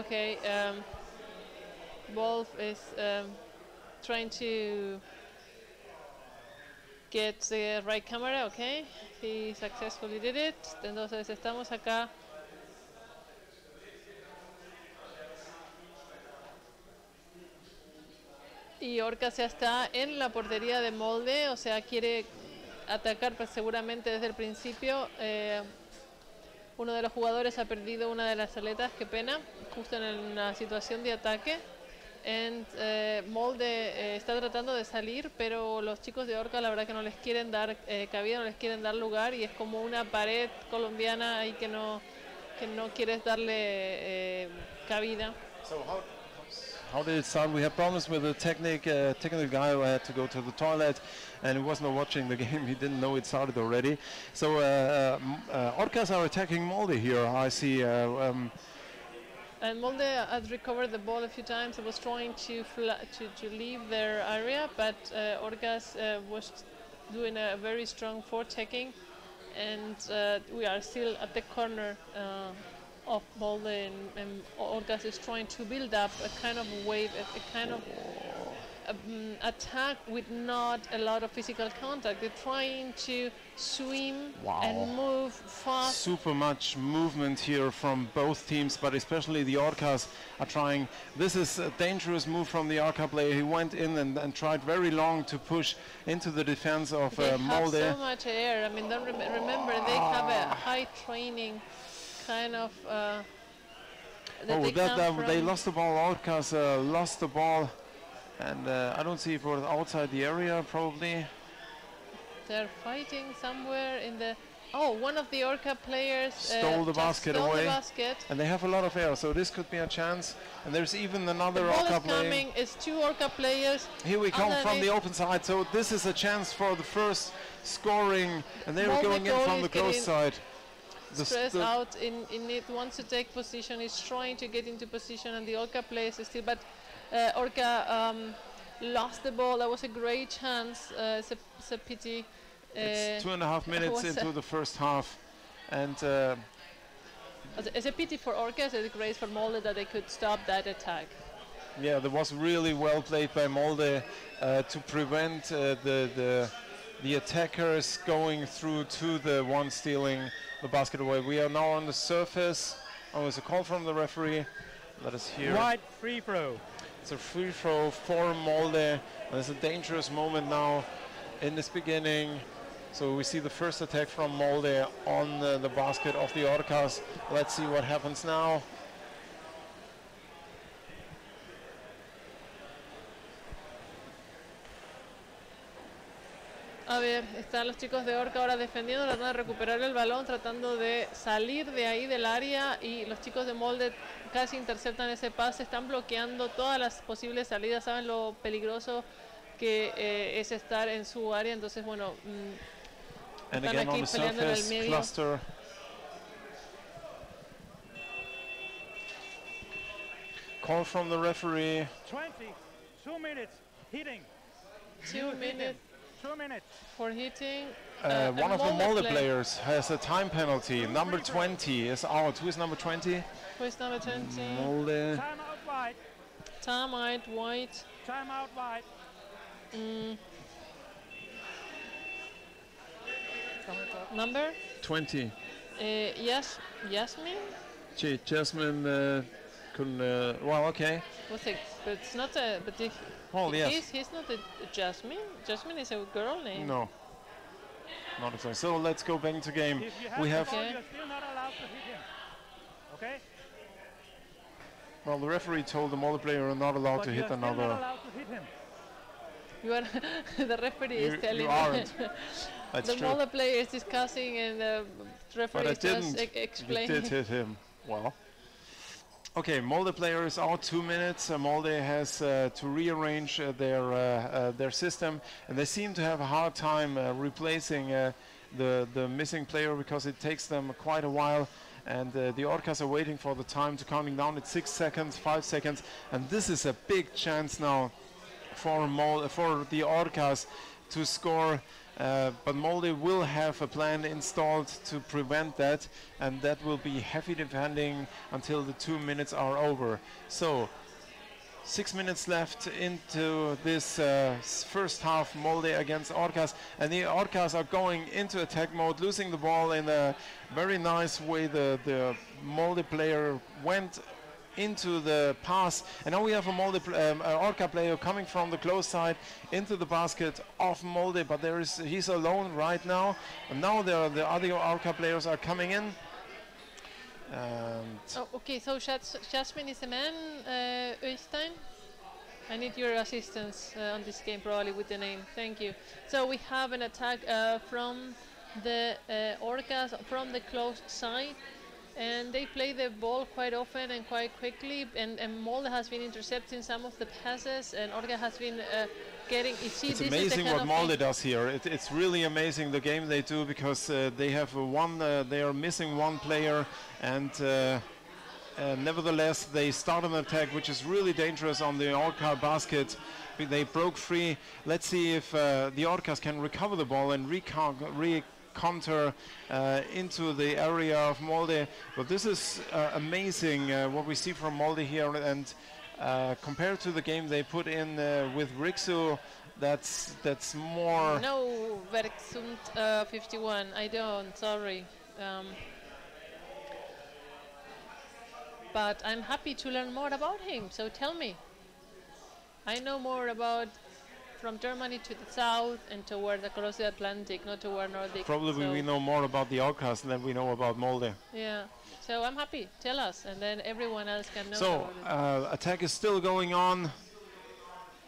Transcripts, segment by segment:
Okay, um, Wolf is um, trying to get the right camera, okay? He successfully did it. Entonces estamos acá. Y Orcas ya está en la portería de molde, o sea, quiere atacar pues, seguramente desde el principio. Eh, uno de los jugadores ha perdido una de las aletas, qué pena, justo en una situación de ataque. And, eh, Molde eh, está tratando de salir, pero los chicos de Orca la verdad que no les quieren dar eh, cabida, no les quieren dar lugar y es como una pared colombiana ahí que no, que no quieres darle eh, cabida. How did it start? We had problems with the technic, uh, technical guy who had to go to the toilet and he wasn't watching the game. He didn't know it started already. So uh, um, uh, Orcas are attacking Molde here. I see. Uh, um, And Molde had recovered the ball a few times. It was trying to to, to leave their area, but uh, Orcas uh, was doing a very strong forechecking, and uh, we are still at the corner uh, of Molde, and, and Orcas is trying to build up a kind of wave, a, a kind of um, attack with not a lot of physical contact. They're trying to swim Wow. and move fast. super much movement here from both teams, but especially the Orcas are trying. This is a dangerous move from the Orca player. He went in and, and tried very long to push into the defense of They uh, have so much air. I mean, don't rem- remember they have a high training kind of. Uh, that oh, they that, that they lost the ball. Orcas uh, lost the ball, and uh, I don't see if it was outside the area. Probably. They're fighting somewhere in the. Oh, one of the Orca players uh, Stole the basket stole away. The basket. And they have a lot of air, so this could be a chance. And there's even The another ball Orca is player. coming. It's two Orca players. Here we come from the open side, so this is a chance for the first scoring, and they were going in from the close getting side. The Stress st- out in, in it wants to take position. Is trying to get into position, and the Orca players is still. But uh, Orca um, lost the ball. That was a great chance. Uh, it's, a, it's a pity. It's Uh, two and a half minutes into the first half, and uh, It's a- It's a pity for Orca, it's a great for Molde that they could stop that attack. yeah, that was really well played by Molde uh, to prevent uh, the, the the attackers going through to the one stealing the basket away. We are now on the surface. Oh, it's a call from the referee. Let us hear. Right free throw. It's a free throw for Molde. There's a dangerous moment now in this beginning. So we see the first attack from Molde on uh, the basket of the Orcas. Let's see what happens now. A ver, están los chicos de Orca ahora defendiendo, tratando de recuperar el balón, tratando de salir de ahí del área y los chicos de Molde casi interceptan ese pase, están bloqueando todas las posibles salidas, saben lo peligroso que eh, es estar en su área, entonces bueno, mm, And Están again on aquí the peleando en el surface, medio. cluster. Call from the referee. 20. Two minutes. Hitting. two minutes Two minutes. for hitting. Uh, a one of the Molde Molde player. players has a time penalty. Number 20 is out. Who is number 20? Who is number 20? Molde. Time out wide. Time out White. Time out wide. Number? 20. Uh, yes, Yasmin? Gee, Jasmine uh, couldn't. Uh, well, okay. What's it? But it's not a. But if Well, yes. he's, he's not a Jasmine. Jasmine is a girl name. No. Not exactly. So let's go back to game. If you have We have. Okay. you're still not allowed to hit him. Okay? Well, the referee told the Molde player are not allowed But to you're hit still another. not allowed to hit him. You are the referee You- is telling you aren't. That's the true. Mola player is discussing and the referee But I is just didn't. e- You did hit him. Well. Okay, Molde player is out two minutes. Uh, Molde has uh, to rearrange uh, their uh, uh, their system, and they seem to have a hard time uh, replacing the the missing player because it takes them quite a while. And the Orcas are waiting for the time to counting down at six seconds, five seconds, and this is a big chance now for Mol- for the Orcas to score. Uh, but Molde will have a plan installed to prevent that, and that will be heavy defending until the two minutes are over. So, six minutes left into this uh, first half, Molde against Orcas, and the Orcas are going into attack mode, losing the ball in a very nice way. The the Molde player went into the pass, and now we have a Molde pl- um, Orca player coming from the close side into the basket of Molde, but there is he's alone right now, and now the the other Orca players are coming in. Oh, okay, so Jas- Jasmine is a man, uh, Øystein. I need your assistance uh, on this game, probably with the name. Thank you. So we have an attack uh, from the uh, Orcas from the closed side, and they play the ball quite often and quite quickly. And, and Molde has been intercepting some of the passes, and Orca has been uh, getting. See, It's this is the amazing what Molde does here. It, it's really amazing the game they do because uh, they have one, uh, they are missing one player, and uh, uh, nevertheless they start an attack which is really dangerous on the Orca basket. They broke free. Let's see if uh, the Orcas can recover the ball and recon- re-counter uh, into the area of Molde. But this is uh, amazing uh, what we see from Molde here, and compared to the game they put in with Rixu, that's that's more. No, Verksund uh, 51. I don't. Sorry. Um, but I'm happy to learn more about him. So tell me. I know more about from Germany to the south and toward across the Atlantic, not toward Nordic. Probably so we know more about the Orcas than we know about Molde. Yeah. So I'm happy. Tell us, and then everyone else can know So uh, attack is still going on,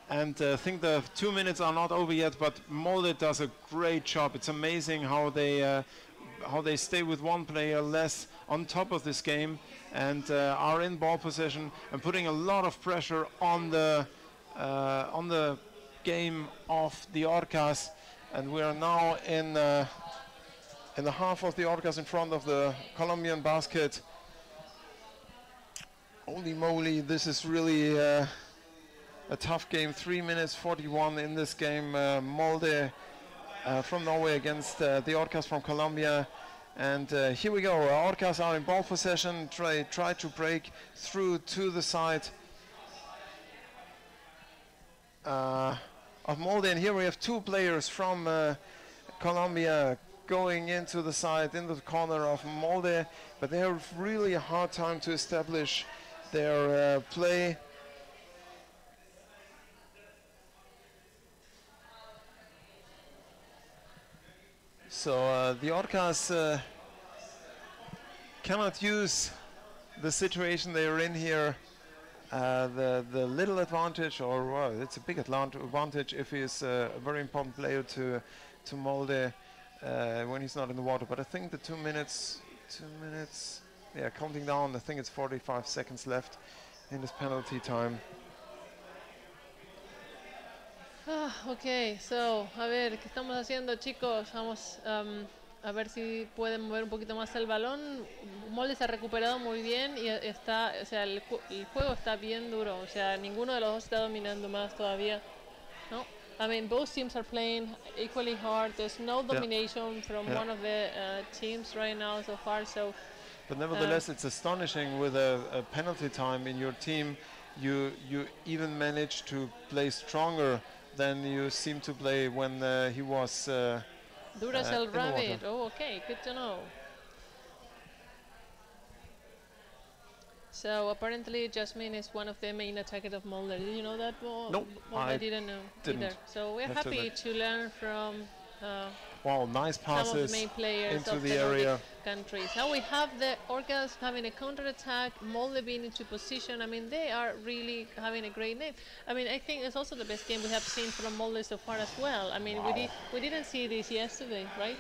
and uh, I think the two minutes are not over yet. But Molde does a great job. It's amazing how they uh, how they stay with one player less on top of this game and uh, are in ball possession and putting a lot of pressure on the uh, on the game of the Orcas. And we are now in. Uh, in the half of the Orcas in front of the Colombian basket. Holy moly, this is really uh, a tough game. 3 minutes 41 in this game. Uh, Molde uh, from Norway against uh, the Orcas from Colombia. And uh, here we go. Orcas are in ball possession. Try, try to break through to the side uh, of Molde. And here we have two players from uh, Colombia going into the side, in the corner of Molde. But they have really a hard time to establish their uh, play. So uh, the Orcas uh, cannot use the situation they are in here. Uh, the the little advantage, or well, it's a big advantage if he's uh, a very important player to to Molde uh, when he's not in the water. But I think the two minutes, two minutes, yeah, counting down. I think it's 45 seconds left in this penalty time. Ah, ok, so, a ver, ¿qué estamos haciendo, chicos? Vamos um, a ver si pueden mover un poquito más el balón. Molde se ha recuperado muy bien y está, o sea, el, el juego está bien duro. O sea, ninguno de los dos está dominando más todavía. No, I mean, both teams are playing equally hard. There's no domination from Yeah. one of the uh, teams right now so far. So, But nevertheless, it's astonishing with a, a penalty time in your team, you you even manage to play stronger than you seem to play when uh, he was. Uh, Duracell in the Rabbit. Oh, okay, good to know. So apparently Jasmine is one of the main attackers of Molde. Did you know that? Mo- Nope, Mo- I, I didn't know didn't either. So we're happy to learn from uh, wow, nice some of the passes main players into the the area. Countries. Now we have the Orcas having a counter-attack, Molde being into position. I mean, they are really having a great name. I mean, I think it's also the best game we have seen from Molde so far as well. I mean, we, did, we didn't see this yesterday, right?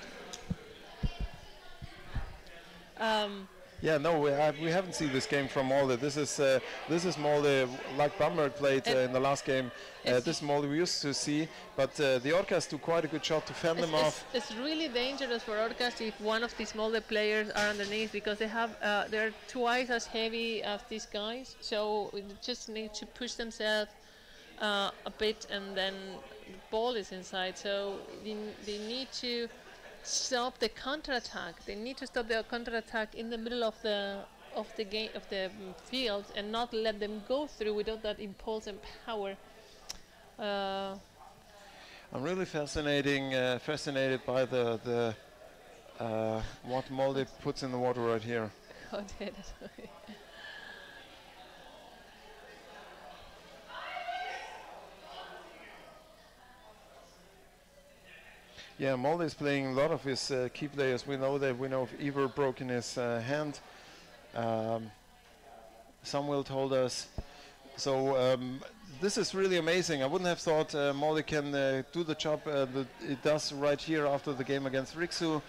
Um, Yeah, no, we, have, we haven't seen this game from Molde. This is uh, this is Molde like Bamberg played uh, in the last game. Uh, this is Molde we used to see, but uh, the Orcas do quite a good job to fend It's, them it's, off. it's really dangerous for Orcas if one of these Molde players are underneath because they have uh, they're twice as heavy as these guys. So we just need to push themselves uh, a bit, and then the ball is inside. So they, they need to stop the counterattack. They need to stop the counterattack in the middle of the of the game of the mm, field and not let them go through without that impulse and power. Uh, I'm really fascinating, uh, fascinated by the the uh, what Molde puts in the water right here. God, yeah, Molde is playing a lot of his uh, key players. We know that we know Iver broken his uh, hand. Um, Samuel told us. So um, this is really amazing. I wouldn't have thought uh, Molde can uh, do the job uh, that it does right here after the game against Rixu.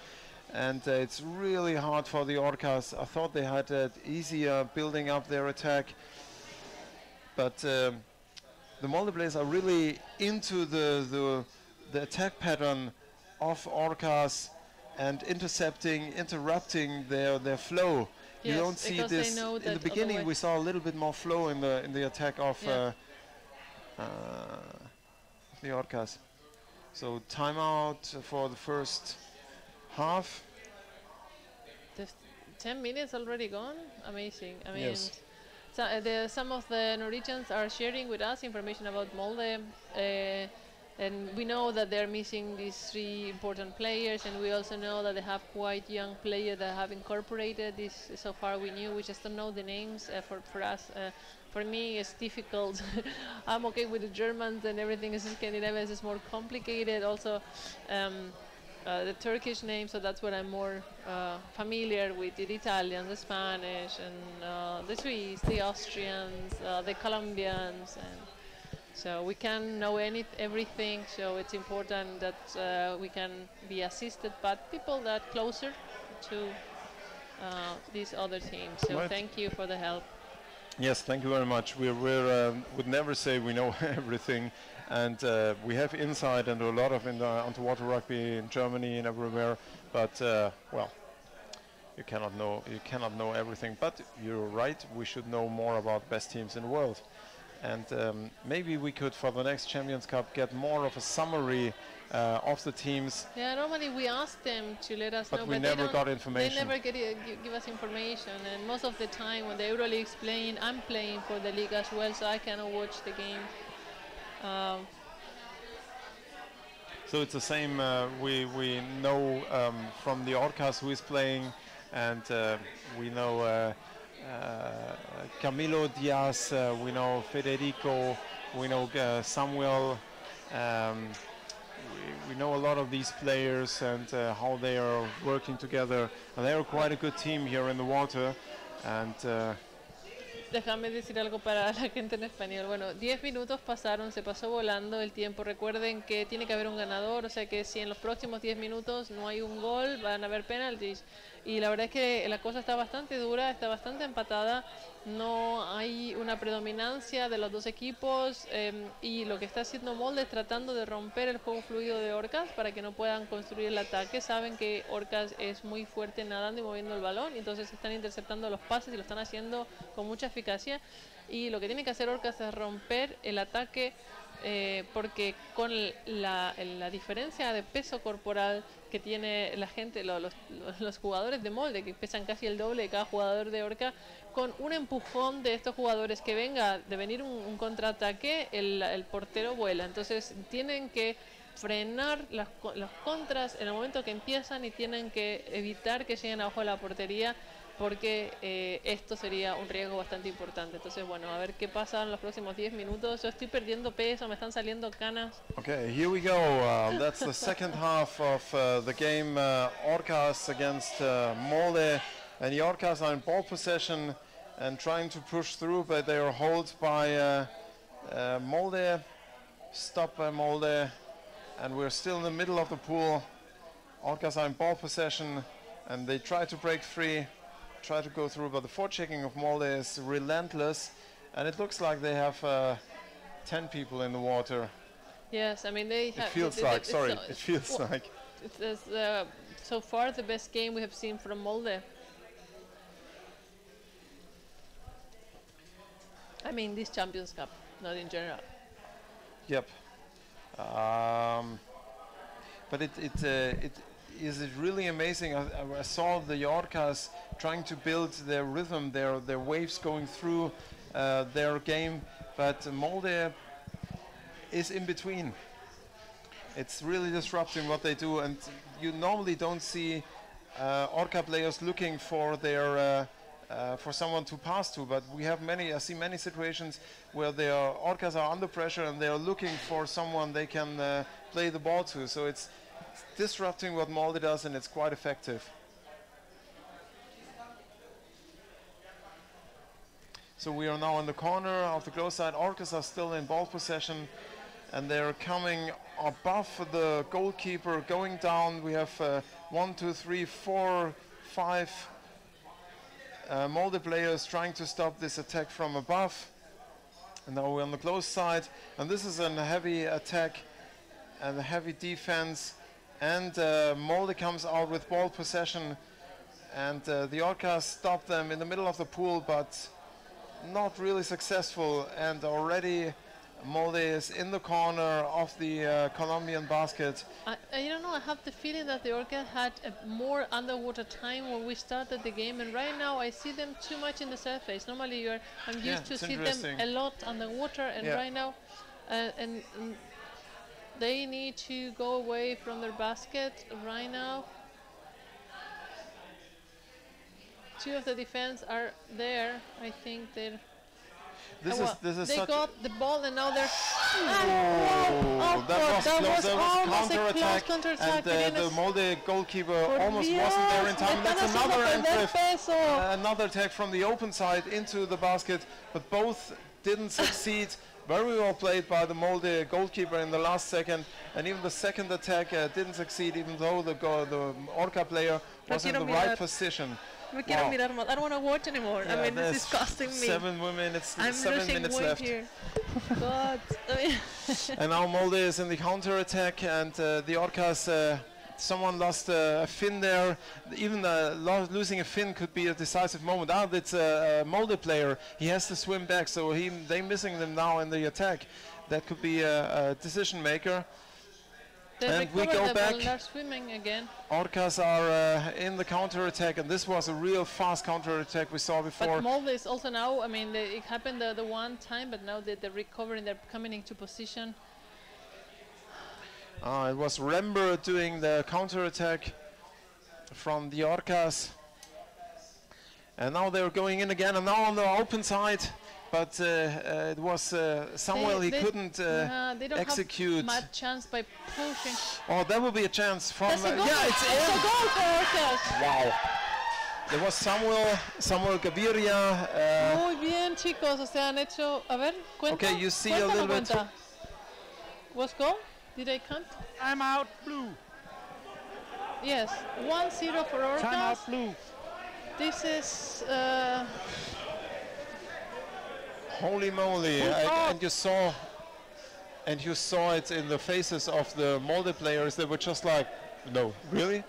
And uh, it's really hard for the Orcas. I thought they had it easier building up their attack. But um, the Molde players are really into the, the, the attack pattern of Orcas and intercepting, interrupting their, their flow. you don't see this know in the beginning. We saw a little bit more flow in the in the attack of Yeah. uh, uh, the Orcas. So timeout for the first half. The 10 minutes already gone? Amazing. I mean, Yes. so, uh, the, some of the Norwegians are sharing with us information about Molde. And we know that they're missing these three important players, and we also know that they have quite young players that have incorporated this. So far, we knew, we just don't know the names. Uh, for, for us, uh, for me, it's difficult. I'm okay with the Germans, and everything is Scandinavian is more complicated. Also, um, uh, the Turkish name, so that's what I'm more uh, familiar with. The Italians, the Spanish, and uh, the Swiss, the Austrians, uh, the Colombians, and so we can know any everything. So it's important that uh, we can be assisted by people that closer to uh, these other teams. So Right. thank you for the help. Yes, thank you very much. We're, we're um, would never say we know everything, and uh, we have insight into a lot of in underwater rugby in Germany and everywhere. But uh, well, you cannot know you cannot know everything. But you're right. We should know more about best teams in the world, and um, maybe we could for the next Champions Cup get more of a summary uh, of the teams. Yeah, normally we ask them to let us But know, we but we never they got information. They never get give us information, and most of the time when the EuroLeague's playing, I'm playing for the league as well, so I cannot watch the game. Um, So it's the same. Uh, we we know um, from the Orcas who is playing, and uh, we know uh, Camilo Diaz. Uh, we know Federico. We know uh, Samuel. Um, we, we know a lot of these players and uh, how they are working together. And they are quite a good team here in the water. And uh, Déjame decir algo para la gente en español. Bueno, 10 minutos pasaron, se pasó volando el tiempo. Recuerden que tiene que haber un ganador, o sea que si en los próximos 10 minutos no hay un gol, van a haber penalties. Y la verdad es que la cosa está bastante dura, está bastante empatada. No hay una predominancia de los dos equipos em, y lo que está haciendo Molde es tratando de romper el juego fluido de Orcas para que no puedan construir el ataque. Saben que Orcas es muy fuerte nadando y moviendo el balón, entonces están interceptando los pases y lo están haciendo con mucha eficacia. Y lo que tiene que hacer Orcas es romper el ataque eh, porque con la, diferencia de peso corporal que tiene la gente, lo- los, jugadores de molde, que pesan casi el doble de cada jugador de Orca, con un empujón de estos jugadores que venga de venir un, contraataque, el, portero vuela. Entonces tienen que frenar las, los contras en el momento que empiezan y tienen que evitar que lleguen abajo de la portería porque eh, esto sería un riesgo bastante importante. Entonces, bueno, a ver qué pasa en los próximos 10 minutos. Yo estoy perdiendo peso, me están saliendo canas. Okay, here we go. Uh, that's the second half of uh, the game. Uh, Orcas against uh, Molde. And the Orcas are in ball possession and trying to push through, but they are held by uh, uh, Molde. Stopped by Molde. And we're still in the middle of the pool. Orcas are in ball possession and they try to break free, try to go through, but the forechecking of Molde is relentless. And it looks like they have uh, 10 people in the water. Yes, I mean they It feels they- they- like, it's sorry, it feels well, like. It's, it's, uh, so far the best game we have seen from Molde. I mean this Champions Cup, not in general. Yep. Um, but it it uh, it is it really amazing. I, I- saw the Orcas trying to build their rhythm, their their waves going through uh, their game, but Molde is in between. It's really disrupting what they do, and you normally don't see uh, Orca players looking for their uh, uh, for someone to pass to. But we have many. I see many situations where their Orcas are under pressure and they are looking for someone they can uh, play the ball to. So it's disrupting what Molde does, and it's quite effective. So we are now in the corner of the close side. Orcas are still in ball possession and they're coming above the goalkeeper, going down. We have uh, one, two, three, four, five uh, Molde players trying to stop this attack from above. And now we're on the close side, and this is a heavy attack and a heavy defense. And uh, Molde comes out with ball possession, and uh, the Orcas stop them in the middle of the pool, but not really successful. And already Molde is in the corner of the uh, Colombian basket. I, I don't know. I have the feeling that the Orca had a more underwater time when we started the game, and right now I see them too much in the surface. Normally, you're I'm Yeah, used to see them a lot underwater, and Yeah. right now, uh, and, and they need to go away from their basket right now. Two of the defense are there. I think they're. This uh, is this is they got the ball and now they're. Oh, Ah, that was that close. was That was almost a counter attack, and uh, the Molde goalkeeper almost Dios, wasn't there in time. That's another another attack from the open side into the basket, but both didn't succeed. Very well played by the Molde goalkeeper in the last second, and even the second attack uh, didn't succeed, even though the go- the Orca player was in the right position. Wow. I don't want to watch anymore. I mean, this is costing me. Seven minutes, I'm seven minutes left. here. God. And now Molde is in the counter attack, and uh, the Orcas. Uh, someone lost a fin there. Even uh, lo- losing a fin could be a decisive moment. Ah, it's a, a Molde player. He has to swim back, so he they missing them now in the attack. That could be a, a decision maker. They And we go back. ball and are swimming again. Orcas are uh, in the counter attack, and this was a real fast counter attack we saw before. But Molde is also now, I mean, they, it happened the, the one time, but now they, they're recovering, they're coming into position. Uh, it was Rember doing the counter attack from the Orcas. And now they're going in again, and now on the open side. But uh, uh, it was uh, Samuel, They- he couldn't uh, they don't execute. have much chance by pushing. Oh, that would be a chance from. That's a uh, goal! yeah, it's That's a in. goal for Orcas! Wow. There was Samuel, Samuel Gaviria. Uh, Muy bien, chicos, o sea, han hecho. A ver, cuenta. Okay, you see a cuenta, no little bit- cuenta. Was goal? Did I count? I'm out blue. Yes, 1-0 for Time out blue. This is. Uh, Holy moly! I- and you saw, and you saw it in the faces of the Molde players. They were just like, "No, really."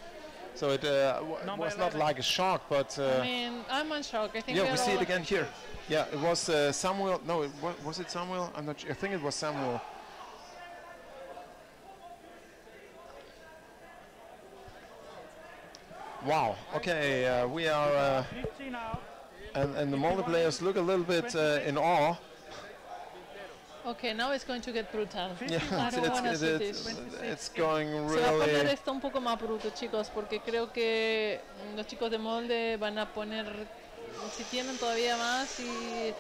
So it uh, w- Number was not like a shock, but uh, I mean, I'm on shock. I think yeah, we we see it again here. Yeah, it was uh, Samuel. No, it wa- was it Samuel? I'm not. Sure. I think it was Samuel. Wow. Okay, uh, we are, uh, and, and the Molde players look a little bit uh, in awe. Okay, now it's going to get brutal. Yeah, I it's, don't it's, it's, this. it's going Se va a poner esto un poco más bruto, chicos, porque creo que los chicos de molde van a poner, si tienen todavía más y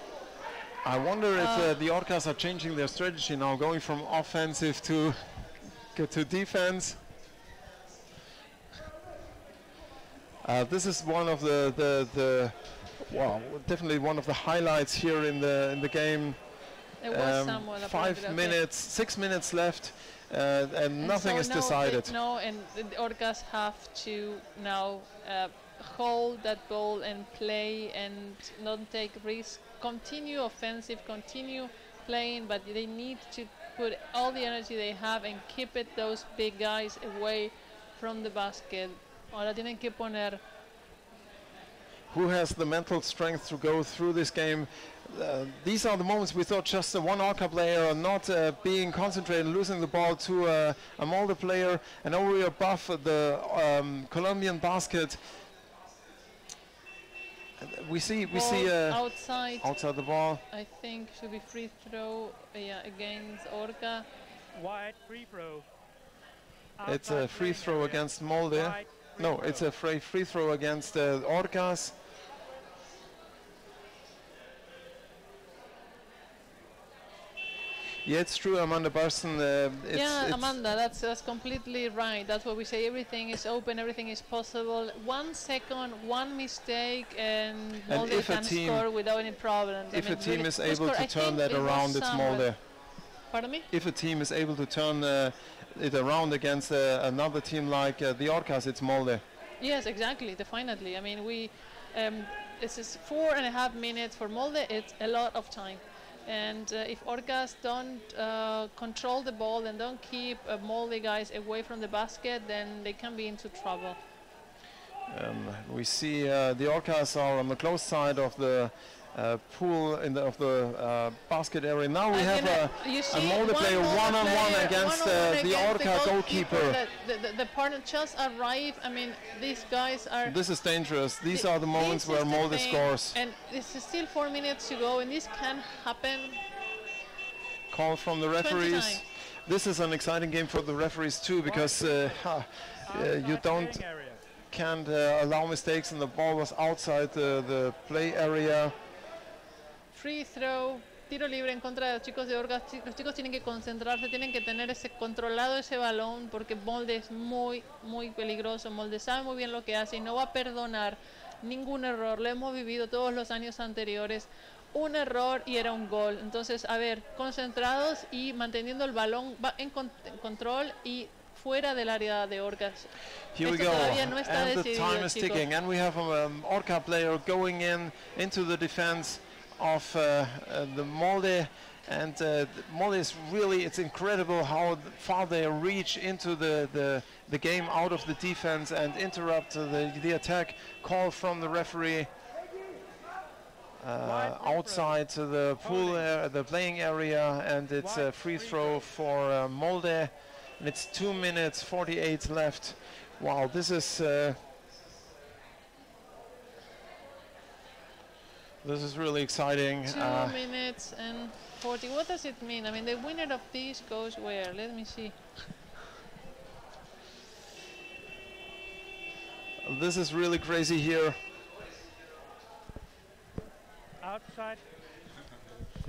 I wonder if Uh, uh, the Orcas are changing their strategy now, going from offensive to go to defense. Uh, this is one of the, the, the wow, definitely one of the highlights here in the in the game. it was Um, five minutes, six minutes left, uh, and And nothing so is they- decided. No, and the Orcas have to now uh, hold that ball and play and not take risks. Continue offensive, continue playing, but they need to put all the energy they have and keep it those big guys away from the basket. Ahora tienen que poner who has the mental strength to go through this game. Uh, these are the moments we thought just uh, one Orca player not uh, being concentrated, losing the ball to uh, a Molde player, and over above the um, Colombian basket. We see, we see Ball uh, outside. outside the ball. I think should be free throw. uh, Yeah, against Orca. Wide free throw. It's a free throw against Molde. No, it's a free free throw against uh, Orcas. Yeah, it's true, Amanda Barson. Uh, it's, yeah, it's Amanda, that's that's completely right. That's what we say. Everything is open. Everything is possible. One second, one mistake, and And Molde if a can score without any problems. I If a team really- is able to I turn that it around, it's Molde. Pardon me? If a team is able to turn uh, it around against uh, another team like uh, the Orcas, it's Molde. Yes, exactly. Definitely. I mean, we. Um, this is four and a half minutes for Molde. It's a lot of time. And uh, if Orcas don't uh, control the ball and don't keep uh, Molde guys away from the basket, then they can be into trouble. Um, we see uh, the Orcas are on the close side of the uh, pool in the, of the uh, basket area. Now we And have a a see Molde one player Molde one-on-one against, uh, one-on-one the against Orca goalkeeper. The, the, the, the partner just arrived. I mean, these guys are. This is dangerous. These thi- are the moments where Molde scores. And this is still four minutes to go, and this can happen. Call from the referees. This is an exciting game for the referees too because uh, ha, uh, you don't can't uh, allow mistakes and the ball was outside the, the play area. Free throw, tiro libre en contra de los chicos de Orcas. Chi- Los chicos tienen que concentrarse, tienen que tener ese controlado ese balón porque Molde es muy, muy peligroso. Molde sabe muy bien lo que hace y no va a perdonar ningún error. Lo hemos vivido todos los años anteriores. Un error y era un gol. Entonces, a ver, concentrados y manteniendo el balón en, con- en control y fuera del área de Orcas. Here we go, todavía no está and the time is chicos. ticking, and we have a um, Orca player going in into the defense of uh, uh, the Molde, and uh, Molde is really, it's incredible how th- far they reach into the, the, the game out of the defense and interrupt uh, the, the attack. Call from the referee. Uh, Wide free throw. outside to the pool, the playing area, and it's a free free throw for uh, Molde, and it's two minutes 48 left. Wow, this is this is really exciting. Two Uh, minutes and 40. What does it mean? I mean, the winner of this goes where? Let me see. this is really crazy here. Outside.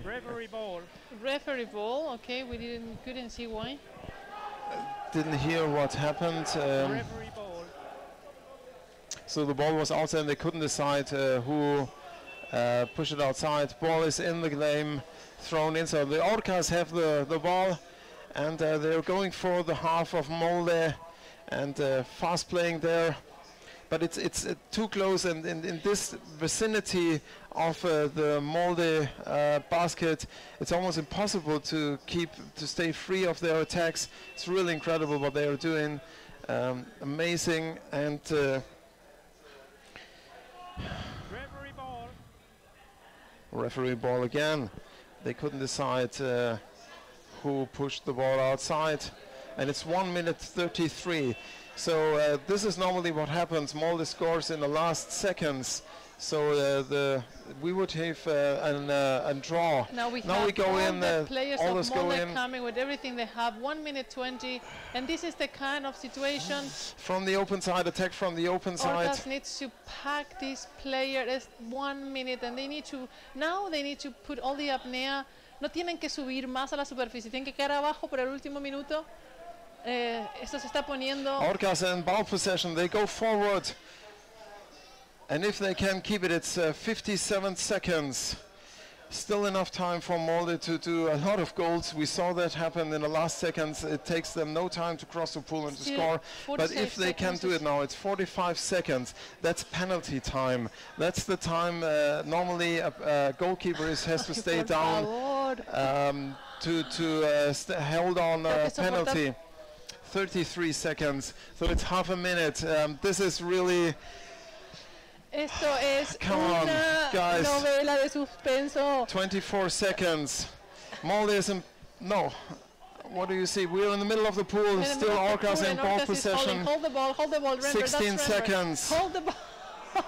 Referee ball. Referee ball. Okay, we didn't couldn't see why. Didn't hear what happened. Um, Referee ball. So the ball was outside and they couldn't decide uh, who uh, pushed it outside. Ball is in the game, thrown in. So the Orcas have the, the ball and uh, they're going for the half of Molde and uh, fast playing there. But it's it's uh, too close and in, this vicinity of uh, the Molde uh, basket, it's almost impossible to keep to stay free of their attacks. It's really incredible what they are doing. Um, amazing and. Referee ball again. They couldn't decide uh, who pushed the ball outside, and it's one minute 33. So uh, this is normally what happens. Molde scores in the last seconds. So uh, the we would have uh, an uh, a draw. Now we Now have we go all in, the uh, players all of coming with everything they have. One minute 20, and this is the kind of situation From the open side, attack from the open side. Orcas needs to pack this player. It's one minute, and they need to now they need to put all the apnea. No tienen que subir más a la superficie, tienen que quedar abajo por el último minuto. Eh, esto se está poniendo. Orcas in ball possession. They go forward. And if they can keep it, it's uh, 57 seconds. Still enough time for Molde to do a lot of goals. We saw that happen in the last seconds. It takes them no time to cross the pool and to score. But if they can do it now, it's 45 seconds. That's penalty time. That's the time uh, normally a, a goalkeeper is, has to stay down um, to to uh, hold on uh, penalty. 33 seconds, so it's half a minute. Um, this is really Esto es Come on, guys. novela de suspenso. 24 seconds. Molde is in. No. What do you see? We're in the middle of the pool. In Still of Orcas in ball Orcas holding- possession. Hold the ball, hold the ball. Remember, 16 seconds. Hold the ball.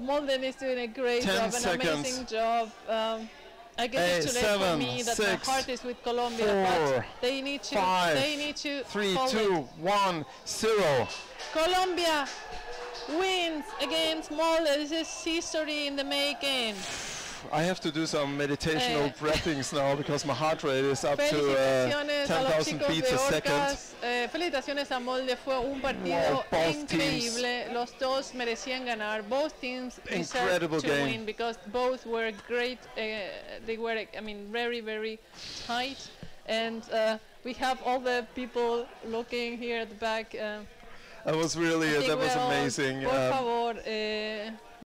Molden is doing a great 10 job, an amazing job. Um, I guess Eight, it's too late for me that six, my heart is with Colombia, four, but they need to, five, they need to Three, two, one, zero. Colombia wins against Molde. This is history in the making. I have to do some meditational Eh. breathings now because my heart rate is up to uh, Felicitaciones a los 10,000 chicos beats a second. Eh, felicitaciones a Molde. Fue un partido Wow, increíble. Los dos merecían ganar. Both teams Incredible to game. win because both were great. Uh, they were, I mean, very, very tight. And uh, we have all the people looking here at the back. Uh, That was really, think that was amazing. Por Um, favor, eh,